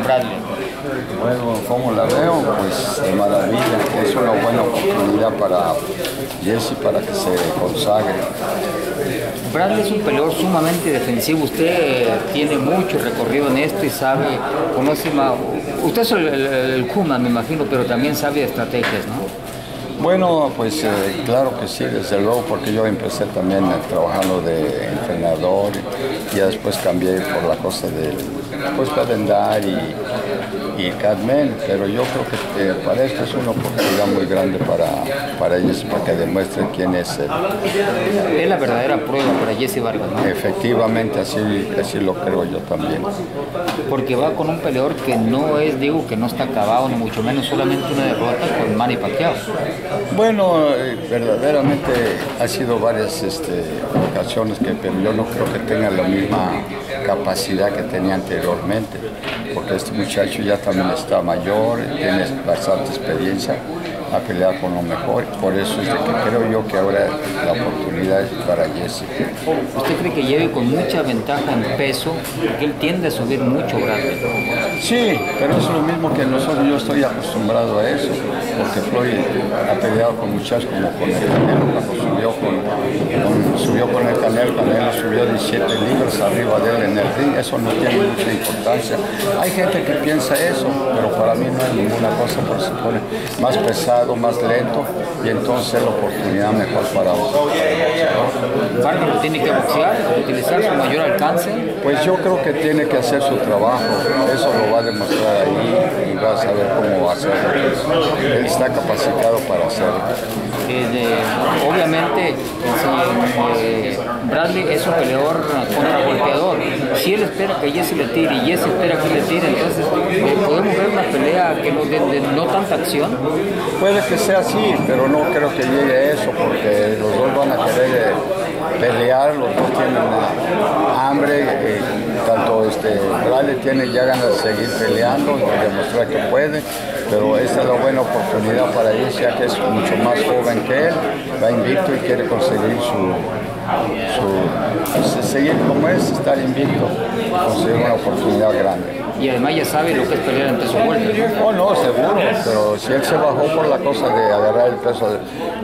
con Bradley? Bueno, ¿cómo la veo? Pues de maravilla. Es una buena oportunidad para Jesse para que se consagre. Bradley es un peleador sumamente defensivo. Usted tiene mucho recorrido en esto y sabe, conoce más. Usted es el, el, el Kuma, me imagino, pero también sabe estrategias, ¿no? Bueno, pues eh, claro que sí, desde luego, porque yo empecé también eh, trabajando de entrenador y ya después cambié por la cosa del pues Cadendar y, y Cadmen, pero yo creo que eh, para esto es una oportunidad muy grande para, para ellos, para que demuestren quién es él. Es la verdadera prueba para Jesse Vargas, ¿no? Efectivamente, así, así lo creo yo también. Porque va con un peleador que no es, digo, que no está acabado, ni mucho menos solamente una derrota con Manny Pacquiao. Bueno, eh, verdaderamente ha sido varias este, ocasiones que, pero yo no creo que tenga la misma capacidad que tenía anteriormente, porque este muchacho ya también está mayor, tiene bastante experiencia, a pelear con lo mejor, por eso es de que creo yo que ahora la oportunidad es para Jesse. ¿Usted cree que lleve con mucha ventaja en peso? Porque él tiende a subir mucho, Bradley. Sí, pero es lo mismo que nosotros, yo estoy acostumbrado a eso, porque Floyd ha peleado con muchachos como con el Canelo, cuando subió con, con- subió con el Canelo, Canelo subió 17 libras arriba de él en el ring, eso no tiene mucha importancia. Hay gente que piensa eso, pero para mí no es ninguna cosa, porque se pone más pesado, más lento, y entonces es la oportunidad mejor para boxeador. Vargas tiene que boxear, utilizar su mayor alcance. Pues yo creo que tiene que hacer su trabajo, eso lo va a demostrar ahí y va a saber cómo hacerlo. Él está capacitado para hacerlo. Eh, de- obviamente, eh, Bradley es un peleador contragolpeador. Si él espera que Jesse le tire y Jesse espera que le tire, entonces eh, que no, de, no tanta acción. Puede que sea así, pero no creo que llegue a eso, porque los dos van a querer eh, pelear, los dos tienen ah, hambre, eh, tanto este, Bradley tiene ya ganas de seguir peleando, de demostrar que puede, pero esta es la buena oportunidad para él, ya que es mucho más joven que él, va invicto y quiere conseguir su, su seguir como es, estar invicto, conseguir una oportunidad grande. Y además ya sabe lo que es pelear entre su vuelta. Oh, no, seguro, pero si él se bajó por la cosa de agarrar el peso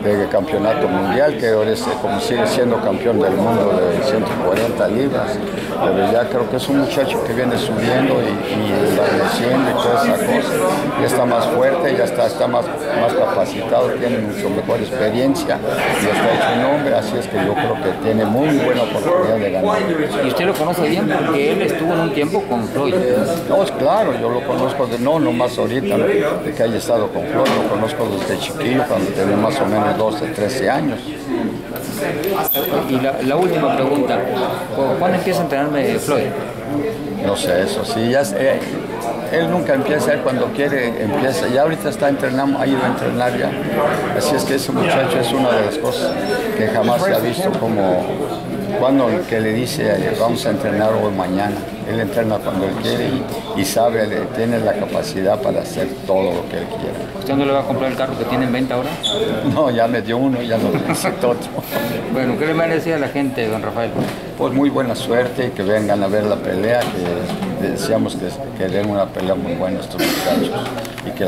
de, de campeonato mundial, que ahora es, como sigue siendo campeón del mundo de 140 libras, pero ya creo que es un muchacho que viene subiendo y, y envejeciendo y toda esa cosa, ya está más fuerte, ya está, está más, más capacitado, tiene mucho mejor experiencia y está hecho un nombre, así es que yo creo que tiene muy buena oportunidad de ganar. Y usted lo conoce bien porque él estuvo en un tiempo con Floyd. No, es claro, yo lo conozco, de, no nomás ahorita, ¿no? de que haya estado con Flor, lo conozco desde chiquillo, cuando tenía más o menos 12, 13 años. Y la, última pregunta, ¿cu- ¿cuándo empieza a entrenarme Floyd? No sé, eso sí, ya sé, él nunca empieza, él cuando quiere empieza, ya ahorita está entrenando, ha ido a entrenar ya. Así es que ese muchacho es una de las cosas que jamás se ha visto como cuando el que le dice eh, vamos a entrenar hoy mañana. Él entrena cuando él quiere y, y sabe, tiene la capacidad para hacer todo lo que él quiera. ¿Usted no le va a comprar el carro que tiene en venta ahora? No, ya me dio uno, ya no necesito otro. Bueno, ¿qué le va a la gente, don Rafael? Pues muy buena suerte que vengan a ver la pelea, que deseamos que, que den una pelea muy buena estos muchachos y que